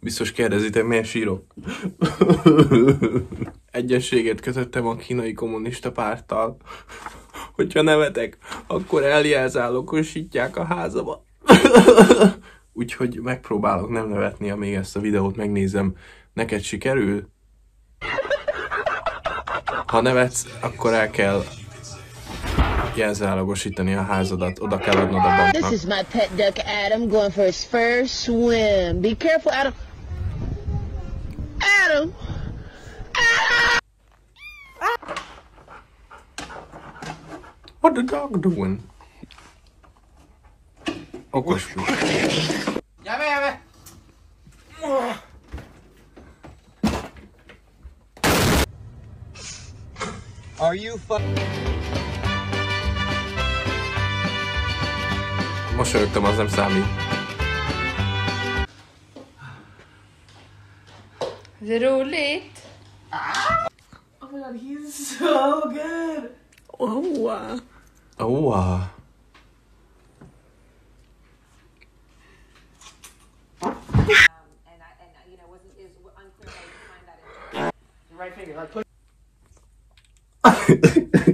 Biztos kérdezitek, miért sírok? Egyességet kötöttem a kínai kommunista párttal. Hogyha nevetek, akkor eljelzálogosítják a házaba. Úgyhogy megpróbálok nem nevetni, amíg ezt a videót megnézem. Neked sikerül? Ha nevetsz, akkor el kell jelzálogosítani a házadat, oda kell adnod a banknak. This is my pet duck Adam going for his first swim. Be careful, Adam. Adam! Ah! What the dog doing? Okos fiú. Gyere, gyere! Are you fu- Mosolyogtam, az nem számít. Det är roligt. Oh my god, he's so good! Oh, wow. and I, and you know wasn't is unclear how you find that information. Right finger, like push.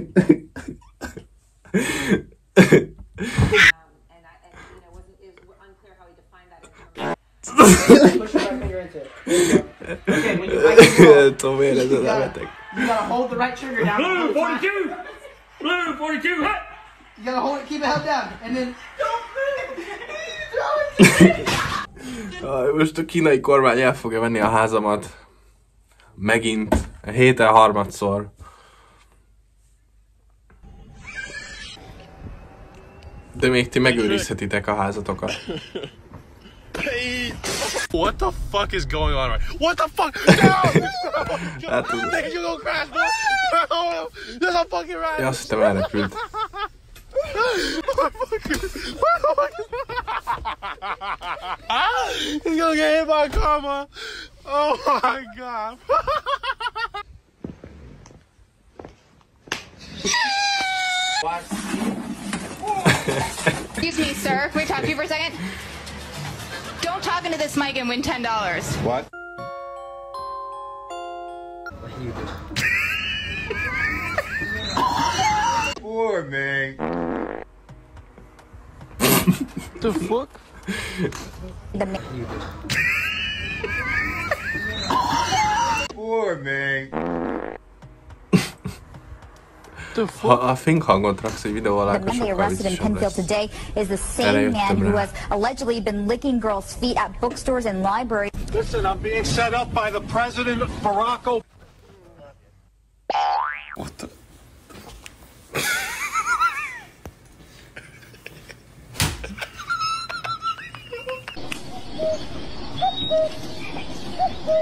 Okay, when you like it, Tudom, érzed, you gotta, you gotta hold the right trigger down. Blue 42! Blue 42! Hut! You gotta hold it, keep it held down, and then. Most a kínai kormány el fogja venni a házamat. Megint. A héten harmadszor. De még ti megőrizhetitek a házatokat. What the fuck is going on right? What the fuck? No! Hát, tudod. Nigga, you gonna crash, bro? There's a fucking Ja, ride! azt hittem elrepült. He's gonna get hit by a car, man. Oh my god. Excuse me, sir. Can we talk to you for a second? Don't talk into this mic and win ten dollars. What? Poor man. the fuck? Poor man. Ha a fink hangot raksz egy videó alá, The akkor man they sokkal arrested in viccesabb Penfield today is the same man who has allegedly been licking girls' feet at bookstores and libraries. Listen, I'm being set up by the president, Barack Obama. What the...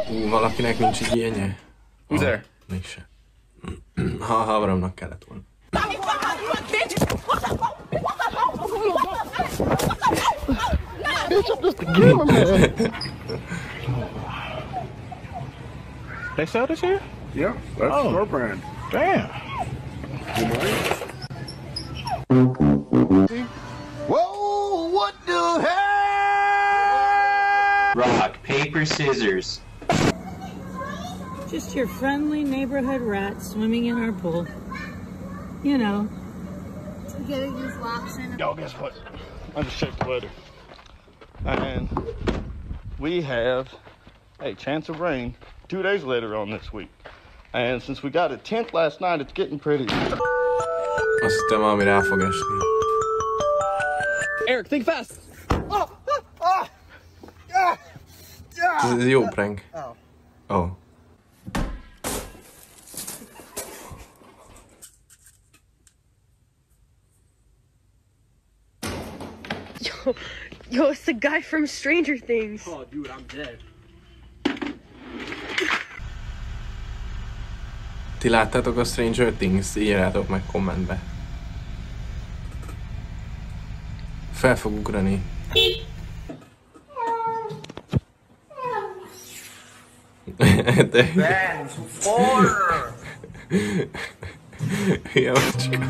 Ú, valakinek nincs így ilyenje? Who's there? Mégse. Ha, ha Abramnak kellett volna. They sell this here? Yeah, that's Oh. our brand. Damn. Whoa, what the hell? Rock, paper, scissors. Just your friendly neighborhood rat swimming in our pool. You know. Yo, guess what? I just checked the weather. And we have a chance of rain two days later on this week. And since we got a tenth last night, it's getting pretty. Azt hittem, valami rá fog esni. Eric, think fast. Ez, ez jó prank. Oh. Oh. Yo, it's the guy from Stranger Things. Oh, dude, I'm dead. Ti láttátok a Stranger Things? Írjátok meg kommentbe. Fel fog ugrani. De... Ja, csak...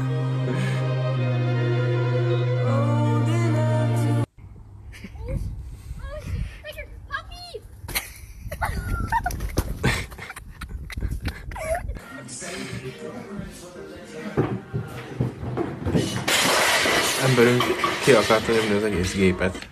Emberünk ki akarta nyomni az egész gépet.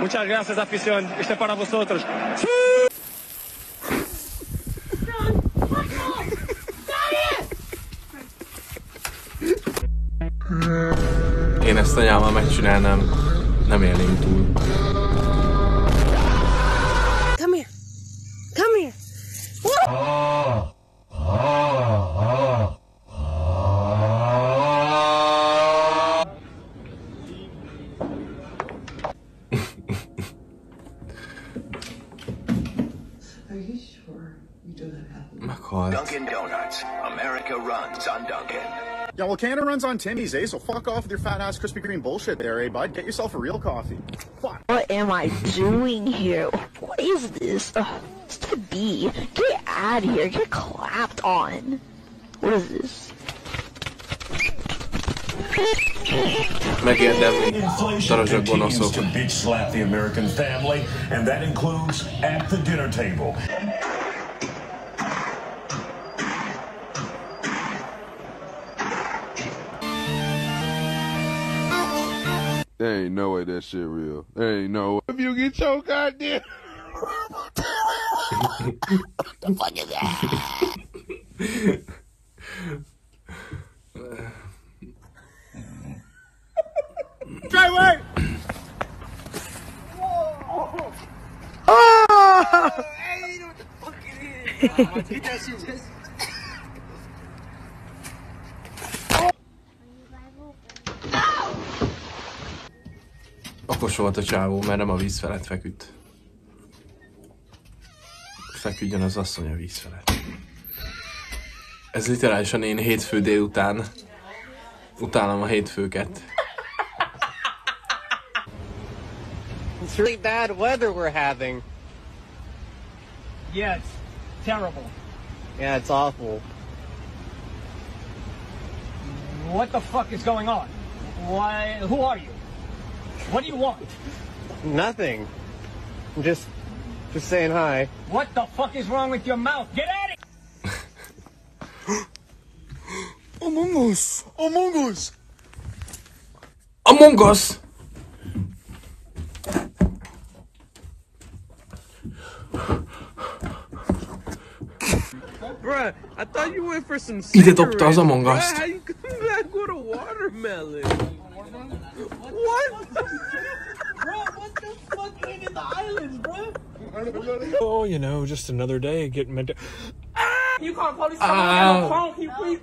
Muchas gracias, afición. Este é para vosotros. Én ezt anyámmal megcsinálnám, nem élném túl. Come here. Come here. Meghalt. Dunkin' Donuts. America runs on Dunkin'. Yeah, well, Canada runs on Timmy's, eh? So fuck off with your fat ass Krispy Kreme bullshit there, eh, bud? Get yourself a real coffee. Fuck. What am I doing here? What is this? Ugh, it's to be. Get out of here. Get clapped on. What is this? Megérdemli. Inflation Darazsak continues gonoszok. to bitch slap the American family, and that includes at the dinner table. Ain't no way that shit real. There ain't no way. If you get your goddamn. Ah! the fuck is that? Try wait! Okos volt a csávó, mert nem a víz felett feküdt. Feküdjön az asszony a víz felett. Ez literálisan én hétfő délután. Utálom a hétfőket. It's really bad weather we're having. Yeah, it's terrible. Yeah, it's awful. What the fuck is going on? Why? Who are you? What do you want? Nothing. I'm just, just saying hi. What the fuck is wrong with your mouth? Get out of Among Us! Among Us! Among Us! Bruh, I thought you went for some Ide dobta az Among Bruh, Us-t. how you come back with a watermelon? What? Bro, what the fuck ain't in the islands, bro? Oh, you know, just another day getting meant ah! to. Can you call the police? Ow. Someone on ah. the phone, can you please?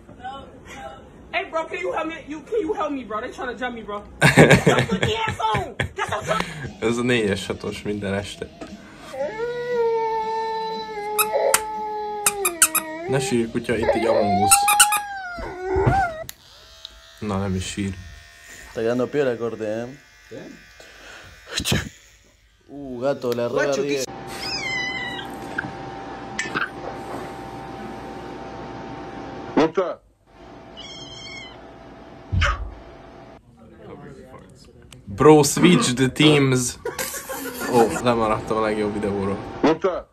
Hey, bro, can you help me? You can you help me, bro? They trying to jump me, bro. Don't put the. That's what I'm. Ez a négyes hatos minden este. Ne sírj, kutya, itt egy Among Na, nem is sír. Está quedando peor el corte, ¿eh? ¿Qué? Uh, gato, la re Muta. Bro, switch the teams. oh, lämma rattan och lägg jobb i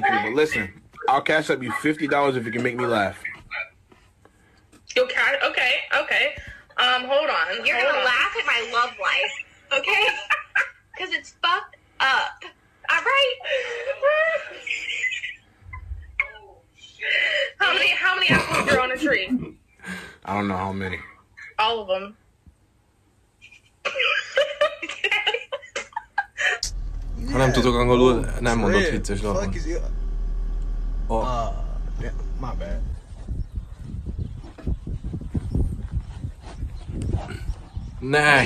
thank you, but listen, I'll cash up you fifty dollars if you can make me laugh. Okay, okay, okay. Um, hold on. You're hold gonna on. laugh at my love life, okay? Because it's fucked up. All right? How many? How many apples are on a tree? I don't know how many. All of them. tudok angolul, oh, nem mondod Oh. Ah, my bad. Nah.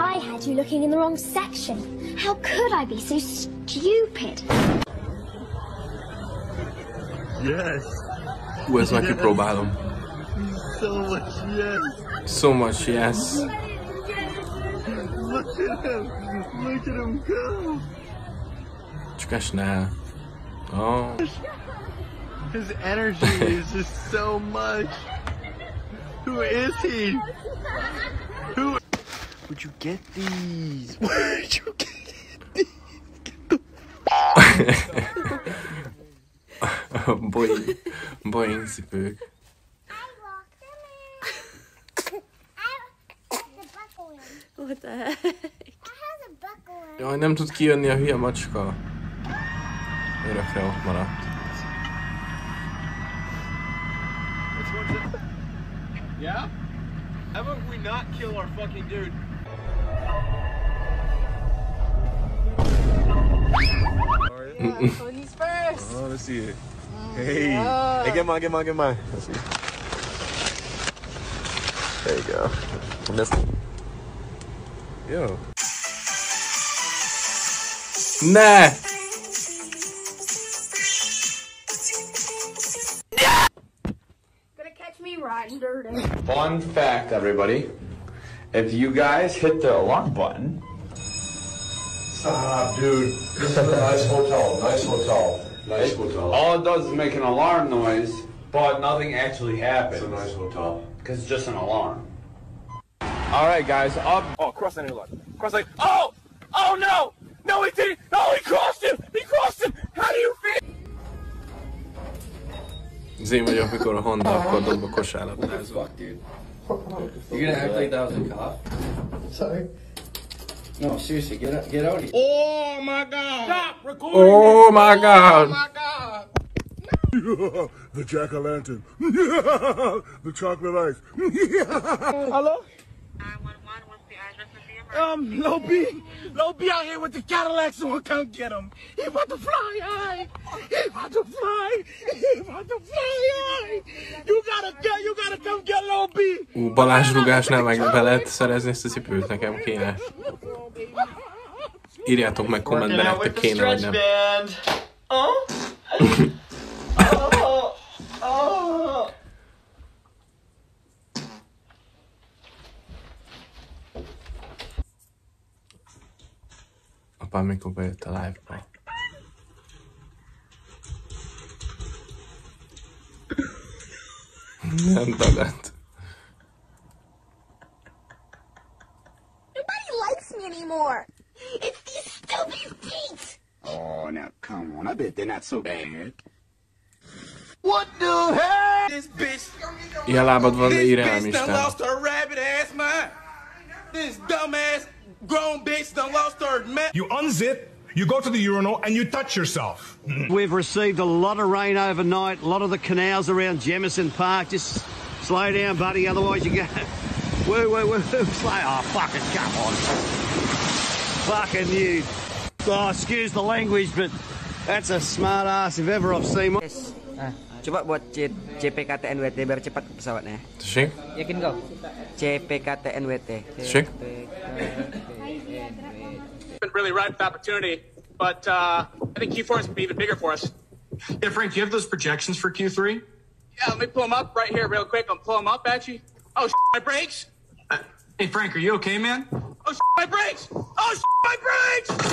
I had you looking in the wrong section. How could I be so stupid? Yes. Where's my már kipróbálom. So much yes. So much yes. Look at him. Look at him go. Csak now. Oh. His energy is just so much. Who is he? Who? Would you get these? Where'd you get Boeing, Boeing cipők. What the heck? Jaj, nem tud kijönni a hülye macska. Örökre ott maradt. Yeah? How about we not kill our fucking dude? He's first. Oh, let's see it. Mm. Hey. Yeah. Hey, get mine, get mine, get mine. Let's see. There you go. I missed it. Yo. Ne! Gonna catch me riding dirty. Fun fact, everybody. If you guys hit the alarm button. Stop, dude. This is a nice hotel. Nice hotel. Nice hotel. All it does is make an alarm noise, but nothing actually happens. It's a nice hotel. Because it's just an alarm. All right, guys, up. Oh, cross lane left. Cross lane. Oh! Oh no! No, he didn't! No, he crossed him! He crossed him! How do you feel? Az én vagyok, mikor a Honda akkor dob a kosárlabdázó. You're gonna act like that was a cop? Sorry. No, seriously, get out, get out. Oh my god! Stop recording! Oh, oh my god! the jack o' lantern. the chocolate ice. Hello? Um, Low B, Low B out here with the Cadillac, someone come get him. He about to fly high. He about to fly. He about to fly high. You gotta get, you gotta come get Low B. Ú, Balázs rugásnál meg be lehet szerezni ezt a cipőt, nekem kéne. Írjátok meg kommentben, nektek kéne vagy nem. oh, Apám mikor bejött a live-ba. Nem tagadt. Nobody likes me anymore. It's these stupid feet. Oh, now come on. I bet they're not so bad. What the hell? This bitch. Ilyen lábad van, de írj rám bitch done lost her rabbit ass mind. This dumbass grown bitch done lost her man. You unzip, you go to the urinal, and you touch yourself. We've received a lot of rain overnight. A lot of the canals around Jemison Park. Just slow down, buddy. Otherwise, you go. Woo, woo, woo. Slow. Oh, fucking come on. Fucking you. Oh, excuse the language, but that's a smart ass if ever I've seen one. Ah, coba buat C CPKTNWT biar cepat pesawatnya. Tessék? Yakin go? CPKTNWT. Tessék? been really ripe with opportunity, but uh, I think Q4 is going to be even bigger for us. Yeah, Frank, do you have those projections for Q3? Yeah, let me pull them up right here real quick. I'm pull them up at you. Oh, my brakes! Hey, Frank, are you okay, man? Oh, my brakes! Oh, my brakes!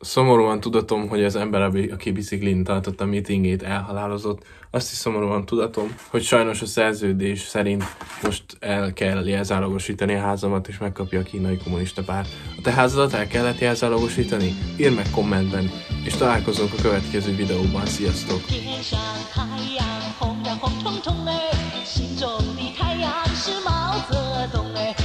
Szomorúan tudatom, hogy az ember, abi- aki biciklin tartotta a meetingét, elhalálozott. Azt is szomorúan tudatom, hogy sajnos a szerződés szerint most el kell jelzálogosítani a házamat, és megkapja a kínai kommunista párt. A te házadat el kellett jelzálogosítani? Írd meg kommentben, és találkozunk a következő videóban. Sziasztok! 天上太阳红呀红彤彤哎，心中的太阳是毛泽东哎。